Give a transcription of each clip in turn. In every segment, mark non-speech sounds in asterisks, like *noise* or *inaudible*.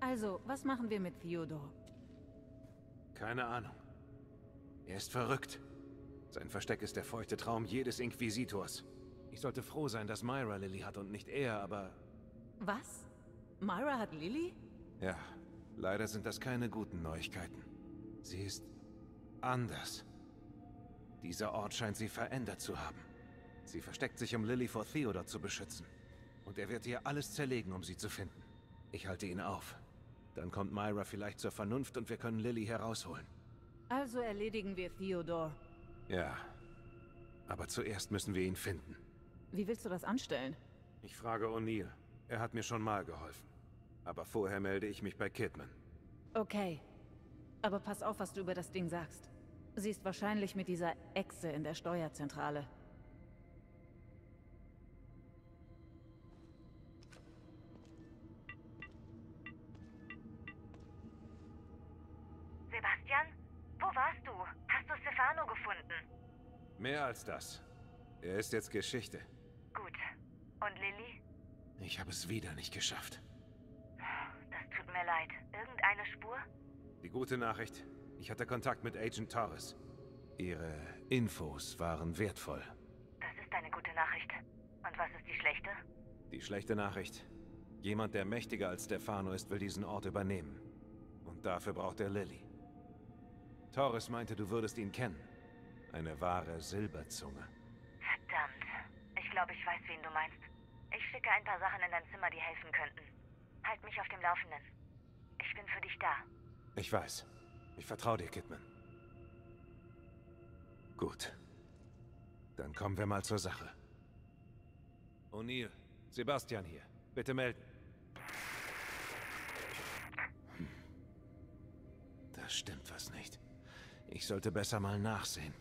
Also, was machen wir mit Theodore? Keine Ahnung. Er ist verrückt. Sein Versteck ist der feuchte Traum jedes Inquisitors. Ich sollte froh sein, dass Myra Lily hat und nicht er, aber... Was? Myra hat Lily? Ja, leider sind das keine guten Neuigkeiten. Sie ist anders. Dieser Ort scheint sie verändert zu haben. Sie versteckt sich, um Lily vor Theodor zu beschützen. Und er wird ihr alles zerlegen, um sie zu finden. Ich halte ihn auf. Dann kommt Myra vielleicht zur Vernunft und wir können Lily herausholen. Also erledigen wir Theodore. Ja. Aber zuerst müssen wir ihn finden. Wie willst du das anstellen? Ich frage O'Neill. Er hat mir schon mal geholfen. Aber vorher melde ich mich bei Kidman. Okay. Aber pass auf, was du über das Ding sagst. Sie ist wahrscheinlich mit dieser Echse in der Steuerzentrale. Mehr als das. Er ist jetzt Geschichte. Gut. Und Lilly? Ich habe es wieder nicht geschafft. Das tut mir leid. Irgendeine Spur? Die gute Nachricht, ich hatte Kontakt mit Agent Torres. Ihre Infos waren wertvoll. Das ist eine gute Nachricht. Und was ist die schlechte? Die schlechte Nachricht. Jemand, der mächtiger als Stefano ist, will diesen Ort übernehmen. Und dafür braucht er Lilly. Torres meinte, du würdest ihn kennen. Eine wahre Silberzunge. Verdammt. Ich glaube, ich weiß, wen du meinst. Ich schicke ein paar Sachen in dein Zimmer, die helfen könnten. Halt mich auf dem Laufenden. Ich bin für dich da. Ich weiß. Ich vertraue dir, Kidman. Gut. Dann kommen wir mal zur Sache. O'Neill, Sebastian hier. Bitte melden. Hm. Da stimmt was nicht. Ich sollte besser mal nachsehen.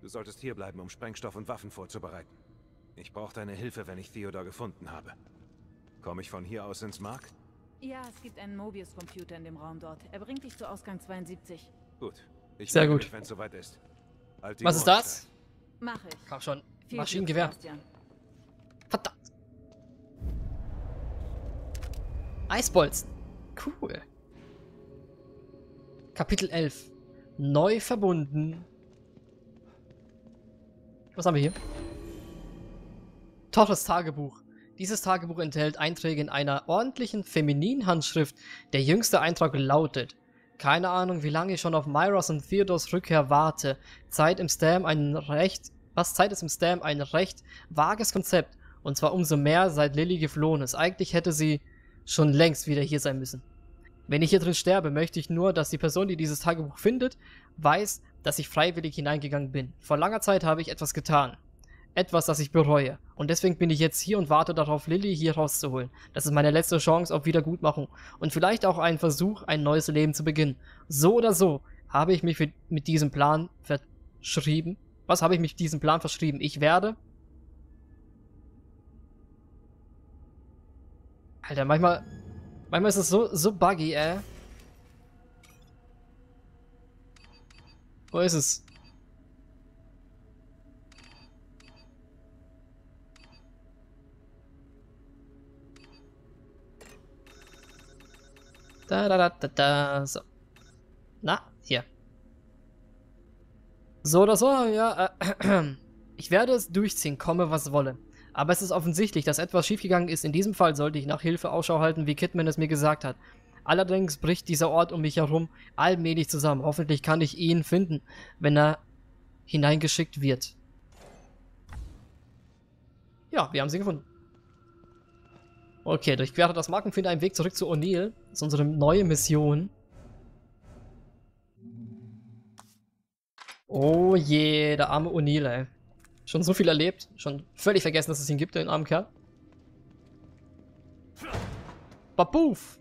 Du solltest hierbleiben, um Sprengstoff und Waffen vorzubereiten. Ich brauche deine Hilfe, wenn ich Theodor gefunden habe. Komme ich von hier aus ins Mark? Ja, es gibt einen Mobius-Computer in dem Raum dort. Er bringt dich zu Ausgang 72. Gut. Ich Sehr gut. wenn es soweit ist. Halt Was ist das? Mach ich. Komm schon. Viel Maschinengewehr. Glück. Verdammt. Eisbolzen. Cool. Kapitel 11. Neu verbunden. Was haben wir hier? Torres Tagebuch. Dieses Tagebuch enthält Einträge in einer ordentlichen femininen Handschrift. Der jüngste Eintrag lautet: Keine Ahnung, wie lange ich schon auf Myros und Theodors Rückkehr warte. Zeit im Stam ein recht. Was Zeit ist im Stam ein recht vages Konzept. Und zwar umso mehr, seit Lilly geflohen ist. Eigentlich hätte sie schon längst wieder hier sein müssen. Wenn ich hier drin sterbe, möchte ich nur, dass die Person, die dieses Tagebuch findet, weiß, dass ich freiwillig hineingegangen bin. Vor langer Zeit habe ich etwas getan. Etwas, das ich bereue. Und deswegen bin ich jetzt hier und warte darauf, Lilly hier rauszuholen. Das ist meine letzte Chance auf Wiedergutmachung. Und vielleicht auch ein Versuch, ein neues Leben zu beginnen. So oder so habe ich mich mit diesem Plan verschrieben. Was habe ich mich diesem Plan verschrieben? Ich werde. Alter, manchmal. Manchmal ist es so, so buggy, ey. Wo ist es? Da, da, da, da, da, so. Na, hier. So oder so, ja, äh, *clears throat* ich werde es durchziehen, komme was wolle. Aber es ist offensichtlich, dass etwas schiefgegangen ist. In diesem Fall sollte ich nach Hilfe Ausschau halten, wie Kidman es mir gesagt hat. Allerdings bricht dieser Ort um mich herum allmählich zusammen. Hoffentlich kann ich ihn finden, wenn er hineingeschickt wird. Ja, wir haben sie gefunden. Okay, durchquere das Marken, finde einen Weg zurück zu O'Neill. Das ist unsere neue Mission. Oh je, der arme O'Neill, ey. Schon so viel erlebt. Schon völlig vergessen, dass es ihn gibt, den armen Kerl. Babuf!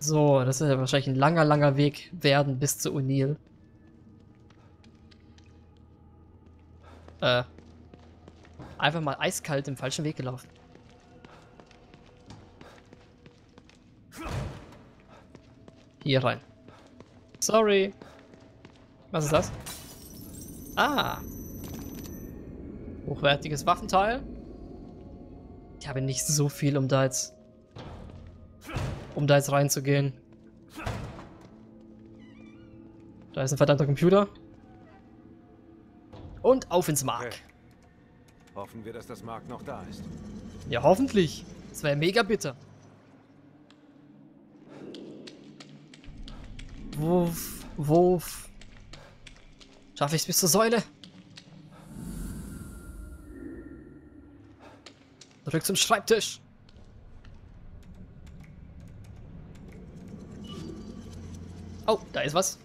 So, das wird ja wahrscheinlich ein langer, langer Weg werden bis zu O'Neill. Äh. Einfach mal eiskalt im falschen Weg gelaufen. Hier rein. Sorry. Was ist das? Ah. Hochwertiges Waffenteil. Ich habe nicht so viel, um da jetzt... Um da jetzt reinzugehen. Da ist ein verdammter Computer. Und auf ins Mark. Okay. Hoffen wir, dass das Mark noch da ist. Ja, hoffentlich. Das wäre mega bitter. Wuff, wuff. Schaffe ich es bis zur Säule? Zurück zum Schreibtisch. Oh, da ist was.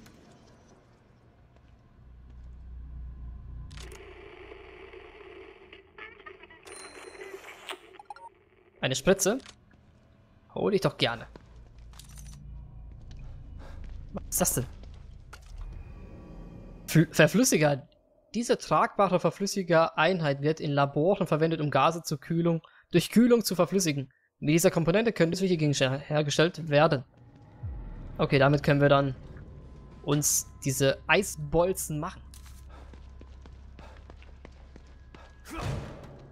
Eine Spritze? Hol ich doch gerne. Was das denn? Fl Verflüssiger. Diese tragbare Verflüssiger-Einheit wird in Laboren verwendet, um Gase zur Kühlung, durch Kühlung zu verflüssigen. Mit dieser Komponente können nützliche Gegenstände hergestellt werden. Okay, damit können wir dann uns diese Eisbolzen machen.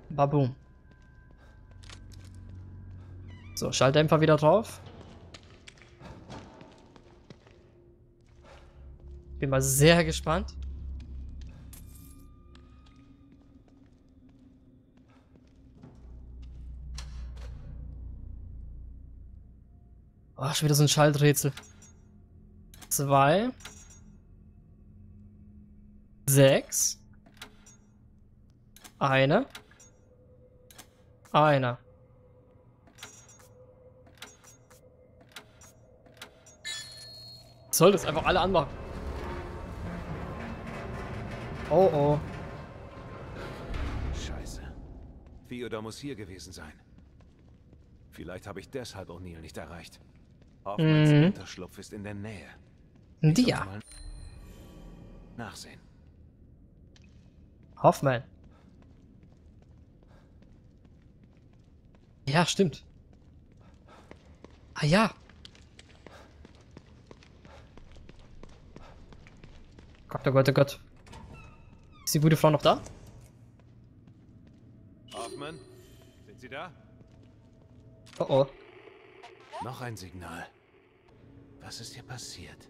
Baboom. So, Schalldämpfer wieder drauf. Bin mal sehr gespannt. Oh, schon wieder so ein Schalträtsel. Zwei. Sechs. Eine. Einer. Soll das einfach alle anmachen. Oh oh. Scheiße. Theodor muss hier gewesen sein. Vielleicht habe ich deshalb O'Neill nicht erreicht. Hoffmanns Mhm. Unterschlupf ist in der Nähe. Dia. Nachsehen. Hoffmann. Ja, stimmt. Ah ja. Gott, oh Gott, oh Gott. Ist die gute Frau noch da? Hoffmann, sind Sie da? Oh oh. Noch ein Signal. Was ist hier passiert?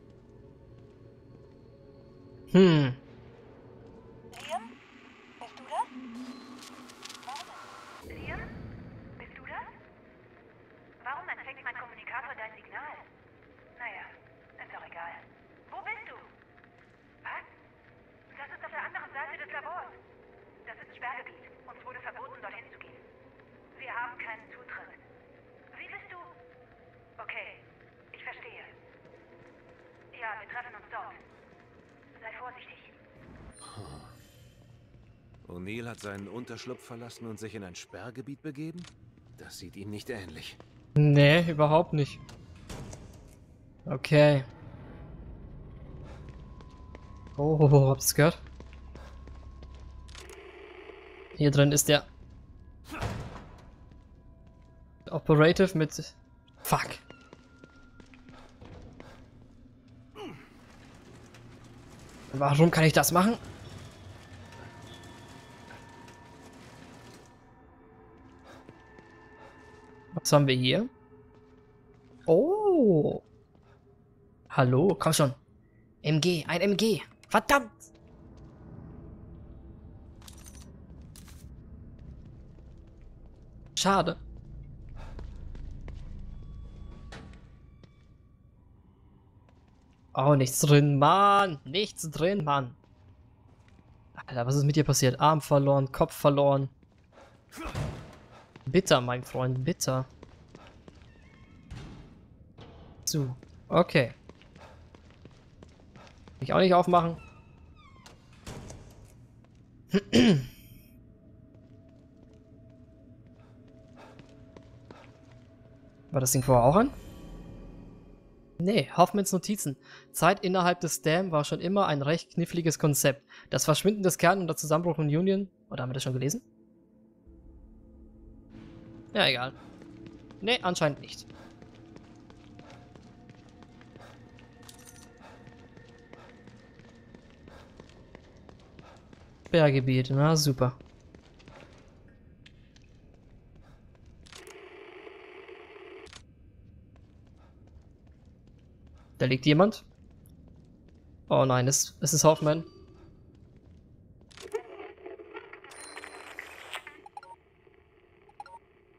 Hm. Liam? Bist du das? Liam? Bist du das? Warum empfängt mein Kommunikator dein Signal? Naja, ist doch egal. Wo bist du? Was? Das ist auf der anderen Seite des Labors. Das ist Sperrgebiet. Uns wurde verboten, dorthin zu gehen. Wir haben keinen Zutritt. Wie bist du? Okay, ich verstehe. Ja, Sei vorsichtig. O'Neill hat seinen Unterschlupf verlassen und sich in ein Sperrgebiet begeben? Das sieht ihm nicht ähnlich. Nee, überhaupt nicht. Okay. Oh, oh, oh, habt ihr's gehört? Hier drin ist der Operative mit Fuck. Warum kann ich das machen? Was haben wir hier? Oh. Hallo, komm schon. MG, ein MG. Verdammt. Schade. Oh, nichts drin, Mann. Nichts drin, Mann. Alter, was ist mit dir passiert? Arm verloren, Kopf verloren. Bitter, mein Freund, bitter. So, okay. Ich auch nicht aufmachen. War das Ding vorher auch an? Nee, Hoffmans Notizen. Zeit innerhalb des Dam war schon immer ein recht kniffliges Konzept. Das Verschwinden des Kern und der Zusammenbruch von Union. Oder haben wir das schon gelesen? Ja, egal. Nee, anscheinend nicht. Sperrgebiet, na super. Da liegt jemand. Oh nein, es, es ist Hoffman.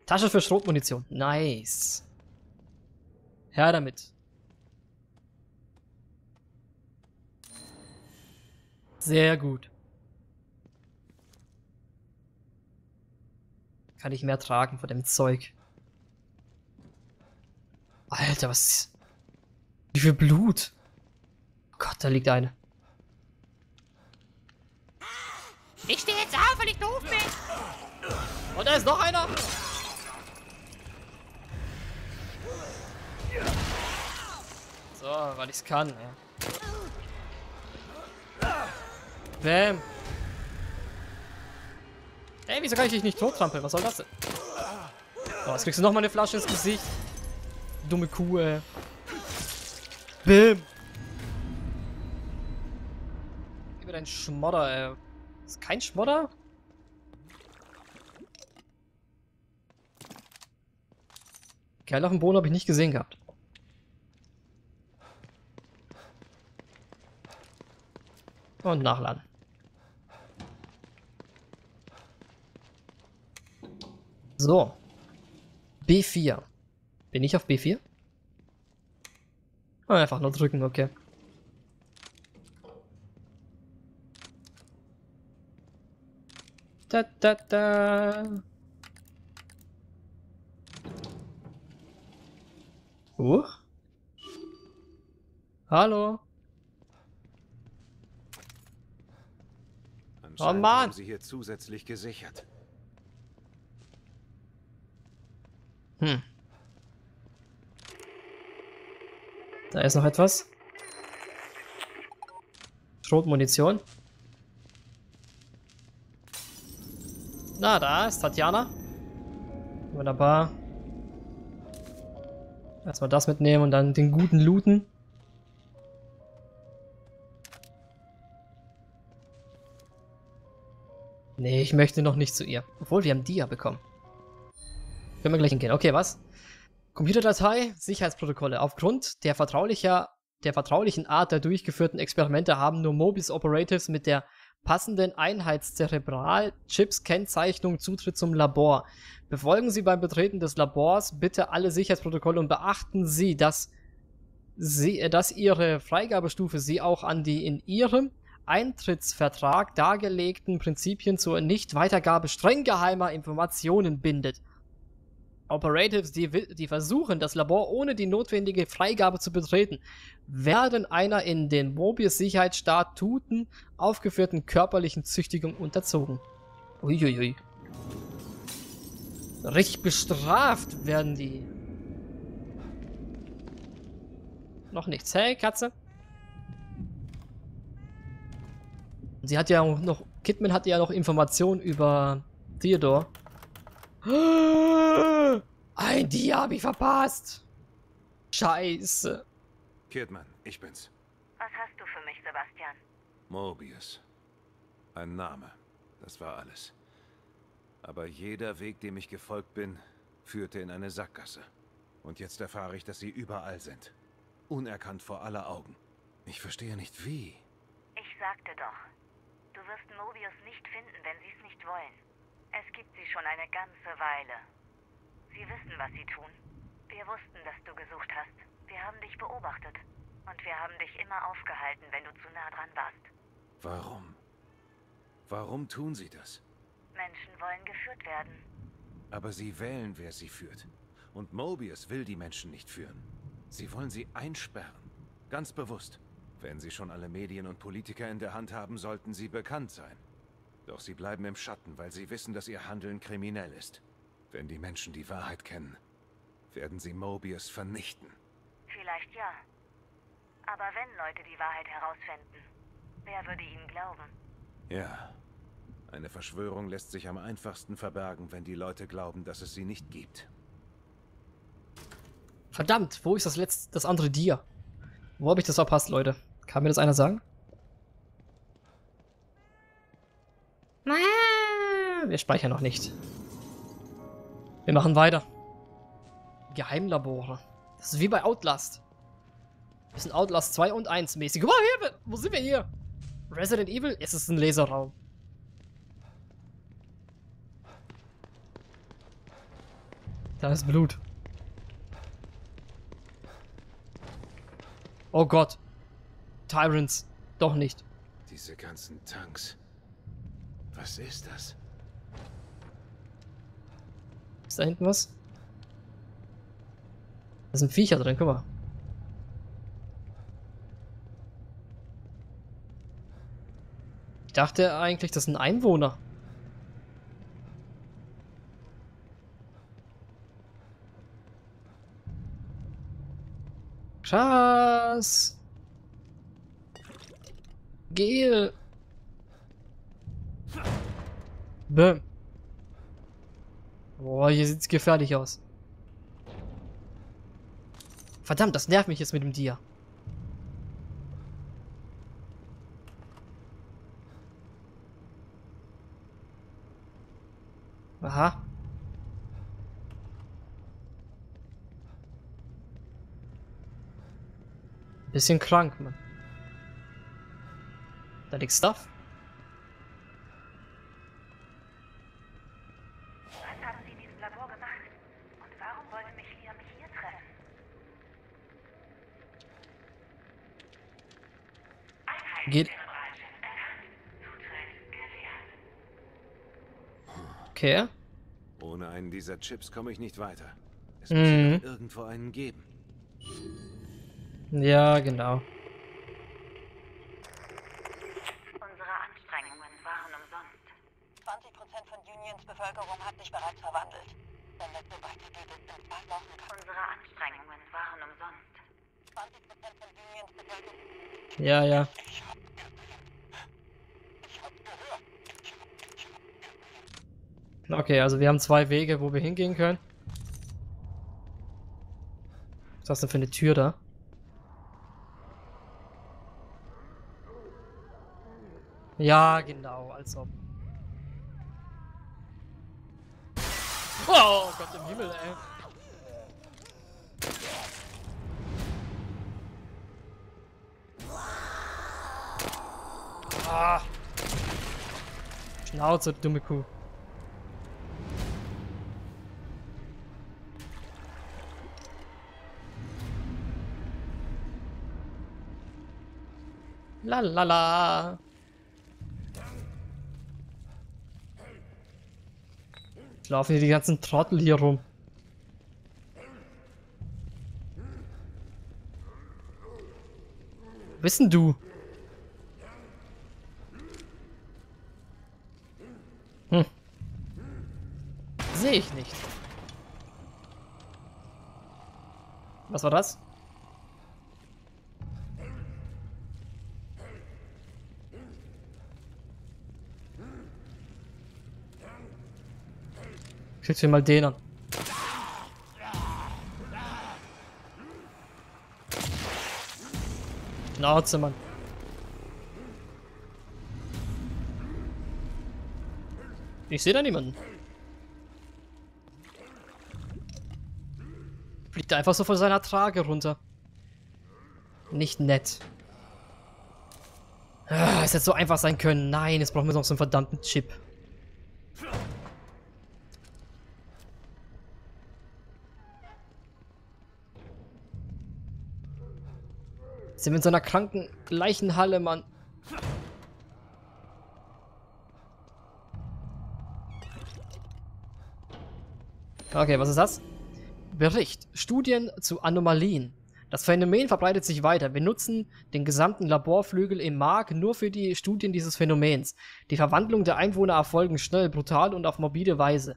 Tasche für Schrotmunition. Nice. Her damit. Sehr gut. Kann ich mehr tragen von dem Zeug. Alter, was... Wie viel Blut. Oh Gott, da liegt eine. Ich stehe jetzt auf, weil ich doof bin. Und da ist noch einer. So, weil ich's kann, ja. Bam. Ey, wieso kann ich dich nicht tottrampeln? Was soll das denn? Oh, jetzt kriegst du noch mal eine Flasche ins Gesicht. Dumme Kuh, ey. Bim. Gib mir deinen Schmodder, ey. Ist kein Schmodder? Kerl auf dem Boden habe ich nicht gesehen gehabt. Und nachladen. So. B4. Bin ich auf B4? Oh, einfach nur drücken, okay. Da, da, da. Huch. Hallo. Anscheinend Mann. haben sie hier zusätzlich gesichert. Hm. Da ist noch etwas. Schrotmunition. Na, da ist Tatjana. Wunderbar. Erstmal das mitnehmen und dann den guten looten. Nee, ich möchte noch nicht zu ihr. Obwohl, wir haben die ja bekommen. Können wir gleich hingehen. Okay, was? Computerdatei, Sicherheitsprotokolle. Aufgrund der, vertraulicher, der vertraulichen Art der durchgeführten Experimente haben nur Mobis Operatives mit der passenden Einheitszerebral-Chips-Kennzeichnung Zutritt zum Labor. Befolgen Sie beim Betreten des Labors bitte alle Sicherheitsprotokolle und beachten Sie, dass, Sie, äh, dass Ihre Freigabestufe Sie auch an die in Ihrem Eintrittsvertrag dargelegten Prinzipien zur Nichtweitergabe streng geheimer Informationen bindet. Operatives, die, die versuchen, das Labor ohne die notwendige Freigabe zu betreten, werden einer in den Mobius-Sicherheitsstatuten aufgeführten körperlichen Züchtigung unterzogen. Uiuiui. Richtig bestraft werden die. Noch nichts. Hey, Katze. Sie hat ja noch. Kidman hatte ja noch Informationen über Theodore. Ein Dia hab ich verpasst. Scheiße. Kidman, ich bin's. Was hast du für mich, Sebastian? Mobius. Ein Name. Das war alles. Aber jeder Weg, dem ich gefolgt bin, führte in eine Sackgasse. Und jetzt erfahre ich, dass sie überall sind. Unerkannt vor aller Augen. Ich verstehe nicht wie. Ich sagte doch, du wirst Mobius nicht finden, wenn sie es nicht wollen. Es gibt sie schon eine ganze Weile. Sie wissen, was sie tun. Wir wussten, dass du gesucht hast. Wir haben dich beobachtet. Und wir haben dich immer aufgehalten, wenn du zu nah dran warst. Warum? Warum tun sie das? Menschen wollen geführt werden. Aber sie wählen, wer sie führt. Und Mobius will die Menschen nicht führen. Sie wollen sie einsperren. Ganz bewusst. Wenn sie schon alle Medien und Politiker in der Hand haben, sollten sie bekannt sein. Doch sie bleiben im Schatten, weil sie wissen, dass ihr Handeln kriminell ist. Wenn die Menschen die Wahrheit kennen, werden sie Mobius vernichten. Vielleicht ja. Aber wenn Leute die Wahrheit herausfinden, wer würde ihnen glauben? Ja. Eine Verschwörung lässt sich am einfachsten verbergen, wenn die Leute glauben, dass es sie nicht gibt. Verdammt, wo ist das letzte, das andere Dia? Wo habe ich das verpasst, Leute? Kann mir das einer sagen? Wir speichern noch nicht. Wir machen weiter. Geheimlabore. Das ist wie bei Outlast. Wir sind Outlast 2 und 1 mäßig. Guck mal hier, wo sind wir hier? Resident Evil? Es ist ein Laserraum. Da ist Blut. Oh Gott. Tyrants. Doch nicht. Diese ganzen Tanks. Was ist das? Ist da hinten was? Da sind Viecher drin, guck mal. Ich dachte eigentlich, das sind Einwohner. Krass. Gel. Bäm. Boah, hier sieht's gefährlich aus. Verdammt, das nervt mich jetzt mit dem Dia. Aha. Bisschen krank, Mann. Da liegt Stuff. Was haben Sie in diesem Labor gemacht? Und warum wollte mich Liam hier treffen? Geht. Okay. Ohne einen dieser Chips komme ich nicht weiter. Es Mhm. muss irgendwo einen geben. Ja, genau. Unsere Anstrengungen waren umsonst. 20% von Unions Bevölkerung hat sich bereits verwandelt. Wenn das so weitergeht, ist in zwei Wochen Unsere Anstrengungen waren umsonst. 20% von Unions Bevölkerung. Ja, ja. Okay, also wir haben zwei Wege, wo wir hingehen können. Was ist das denn für eine Tür da? Ja, genau, als ob. Oh Gott im Himmel, ey. Ah. Schnauze, dumme Kuh. La la la. Jetzt hier die ganzen Trottel hier rum. Denn du? Hm. Sehe ich nicht. Was war das? Kriegst du mal den an. Schnauze, Mann. Ich sehe da niemanden. Fliegt einfach so von seiner Trage runter. Nicht nett. Ah, es hätte so einfach sein können. Nein, jetzt brauchen wir noch so einen verdammten Chip. Sind wir in so einer kranken Leichenhalle, Mann. Okay, was ist das? Bericht. Studien zu Anomalien. Das Phänomen verbreitet sich weiter. Wir nutzen den gesamten Laborflügel im Mark nur für die Studien dieses Phänomens. Die Verwandlung der Einwohner erfolgen schnell, brutal und auf morbide Weise.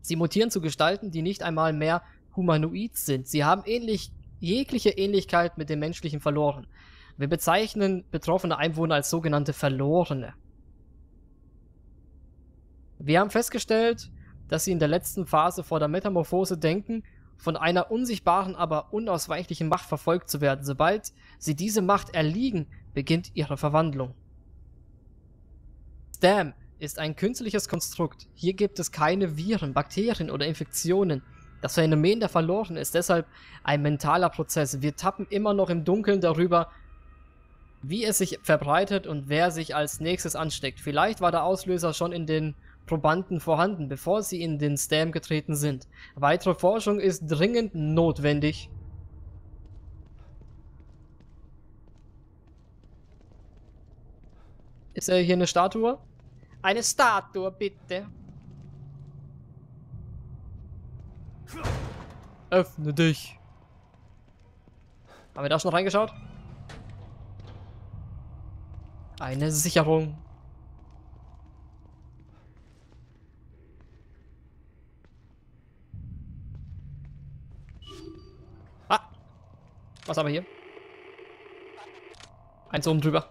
Sie mutieren zu Gestalten, die nicht einmal mehr humanoid sind. Sie haben ähnlich, jegliche Ähnlichkeit mit dem Menschlichen verloren. Wir bezeichnen betroffene Einwohner als sogenannte Verlorene. Wir haben festgestellt, dass sie in der letzten Phase vor der Metamorphose denken, von einer unsichtbaren, aber unausweichlichen Macht verfolgt zu werden. Sobald sie diese Macht erliegen, beginnt ihre Verwandlung. Stam ist ein künstliches Konstrukt. Hier gibt es keine Viren, Bakterien oder Infektionen. Das Phänomen der Verloren ist deshalb ein mentaler Prozess. Wir tappen immer noch im Dunkeln darüber, wie es sich verbreitet und wer sich als nächstes ansteckt. Vielleicht war der Auslöser schon in den Probanden vorhanden, bevor sie in den Stam getreten sind. Weitere Forschung ist dringend notwendig. Ist er hier eine Statue? Eine Statue, bitte. Öffne dich. Haben wir da schon reingeschaut? Eine Sicherung. Ah. Was haben wir hier? Eins oben drüber.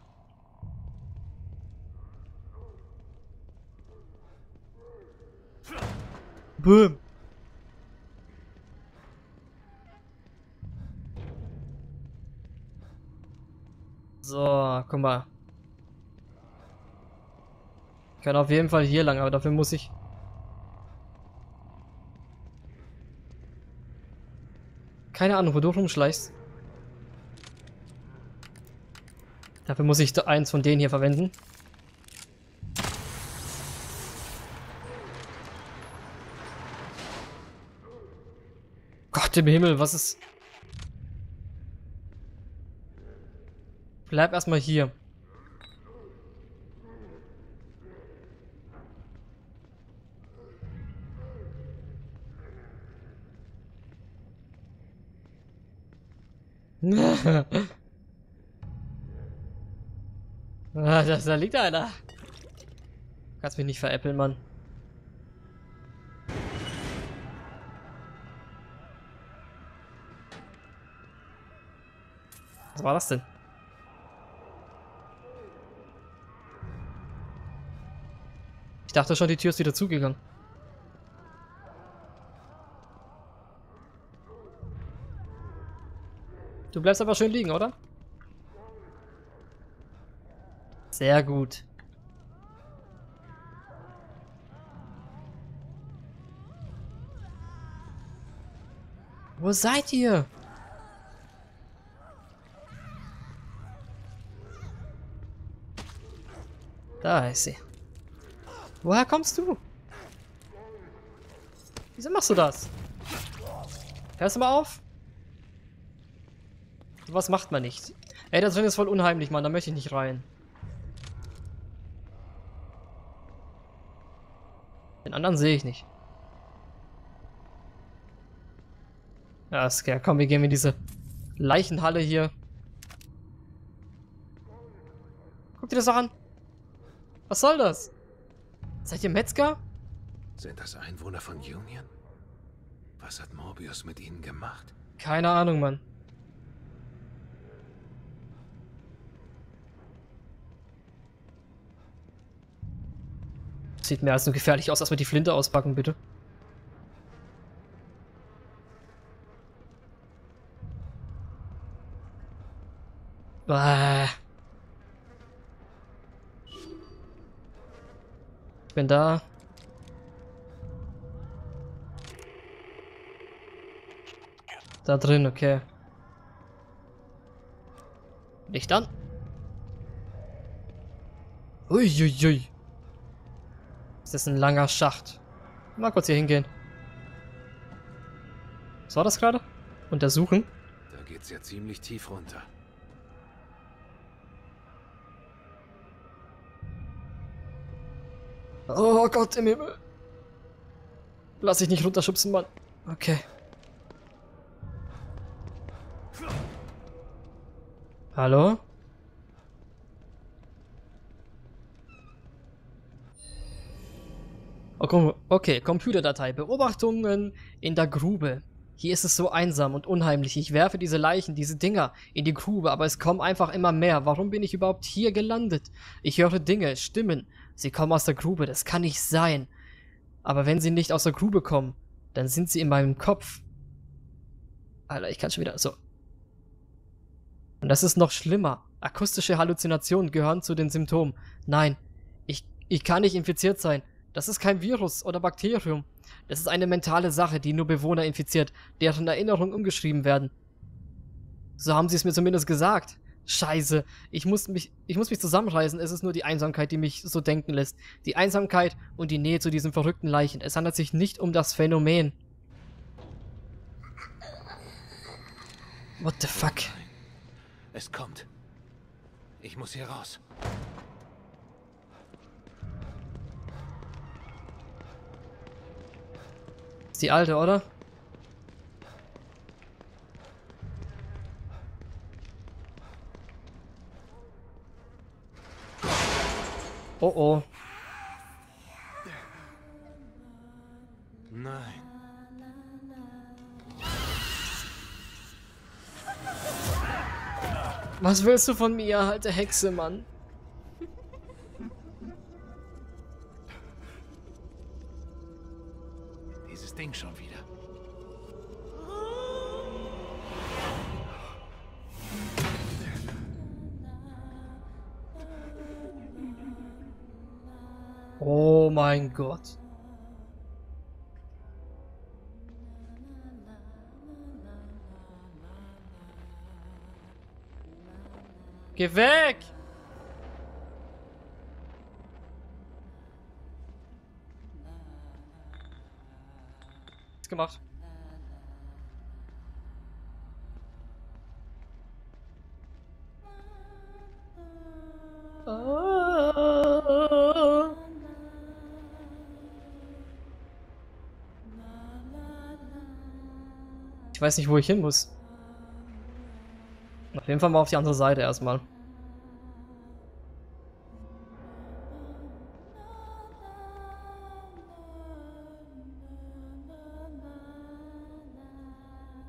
Boom. So, guck mal. Ich kann auf jeden Fall hier lang, aber dafür muss ich... Keine Ahnung, wo du rumschleichst. Dafür muss ich eins von denen hier verwenden. Gott im Himmel, was ist... Bleib erstmal hier. *laughs* ah, das, da liegt einer. Kannst mich nicht veräppeln, Mann. Was war das denn? Dachte schon, die Tür ist wieder zugegangen. Du bleibst aber schön liegen, oder? Sehr gut. Wo seid ihr? Da ist sie. Woher kommst du? Wieso machst du das? Hörst du mal auf? Was macht man nicht? Ey, das drin ist voll unheimlich, Mann. Da möchte ich nicht rein. Den anderen sehe ich nicht. Ja, klar. Komm, wir gehen in diese Leichenhalle hier. Guck dir das doch an. Was soll das? Seid ihr Metzger? Sind das Einwohner von Union? Was hat Morbius mit ihnen gemacht? Keine Ahnung, Mann. Sieht mehr als nur gefährlich aus, als wir die Flinte auspacken, bitte. Bah. Bin da. Da drin, okay. Licht an. Uiuiui. Ui. Das ist ein langer Schacht. Mal kurz hier hingehen. Was war das gerade? Untersuchen? Da geht's ja ziemlich tief runter. Oh Gott im Himmel. Lass dich nicht runterschubsen, Mann. Okay. Hallo? Okay, Computerdatei. Beobachtungen in der Grube. Hier ist es so einsam und unheimlich. Ich werfe diese Leichen, diese Dinger in die Grube, aber es kommen einfach immer mehr. Warum bin ich überhaupt hier gelandet? Ich höre Dinge, Stimmen. Sie kommen aus der Grube, das kann nicht sein. Aber wenn sie nicht aus der Grube kommen, dann sind sie in meinem Kopf. Alter, ich kann schon wieder so. Und das ist noch schlimmer. Akustische Halluzinationen gehören zu den Symptomen. Nein, ich, ich kann nicht infiziert sein. Das ist kein Virus oder Bakterium. Das ist eine mentale Sache, die nur Bewohner infiziert, deren Erinnerungen umgeschrieben werden. So haben sie es mir zumindest gesagt. Scheiße, ich muss mich, ich muss mich zusammenreißen. Es ist nur die Einsamkeit, die mich so denken lässt. Die Einsamkeit und die Nähe zu diesen verrückten Leichen. Es handelt sich nicht um das Phänomen. What the fuck? Es kommt. Ich muss hier raus. Ist die alte, oder? Oh oh. Nein. Was willst du von mir, alte Hexe, Mann? Gott. Geh weg! Was gemacht? Weiß nicht, wo ich hin muss. Auf jeden Fall mal auf die andere Seite erstmal.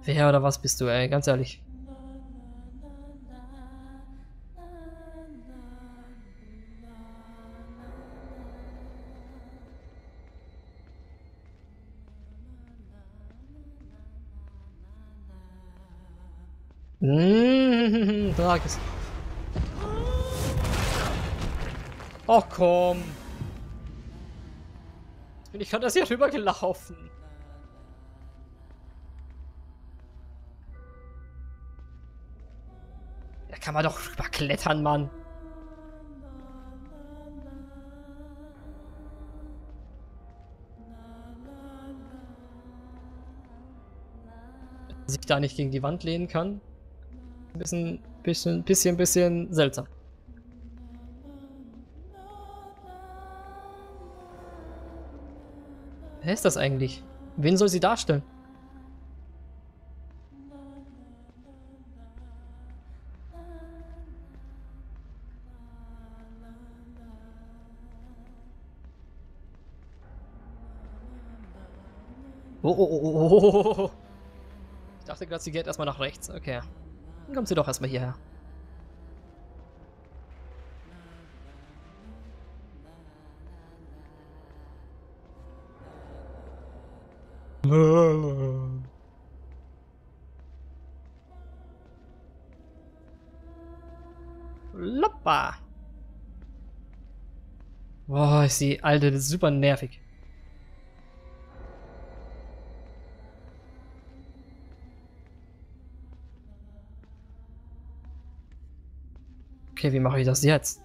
Wer oder was bist du, ey? Ganz ehrlich. Mmh, Trages. Oh komm. Bin ich kann das hier rübergelaufen. Da kann man doch rüberklettern, Mann. Sich da nicht gegen die Wand lehnen kann. Ein bisschen, bisschen, bisschen, bisschen seltsam. Wer ist das eigentlich? Wen soll sie darstellen? Oh, oh, oh, oh, oh, oh. Ich dachte gerade, sie geht erstmal nach rechts. Okay. Dann kommt sie doch erstmal hierher. Loppa. Boah, ist die alte super nervig. Okay, wie mache ich das jetzt?